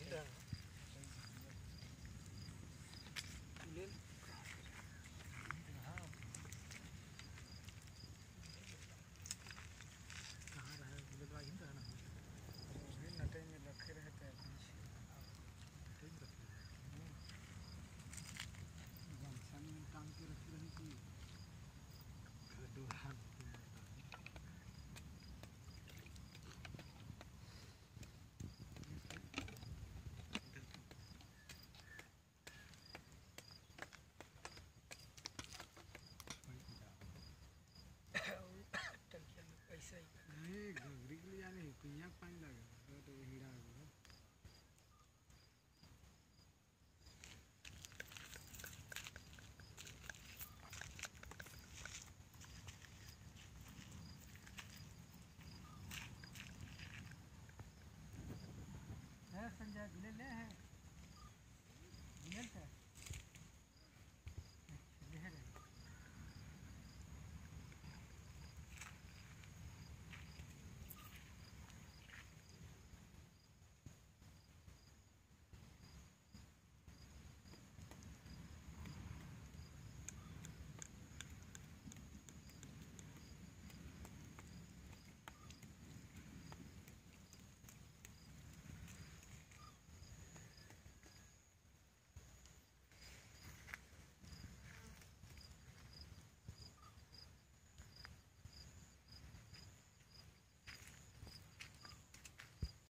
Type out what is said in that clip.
yeah ही नहीं के लिए जाने कुइया के पानी लगे तो हीरा है है संजय, गिले ले हैं। गिले थे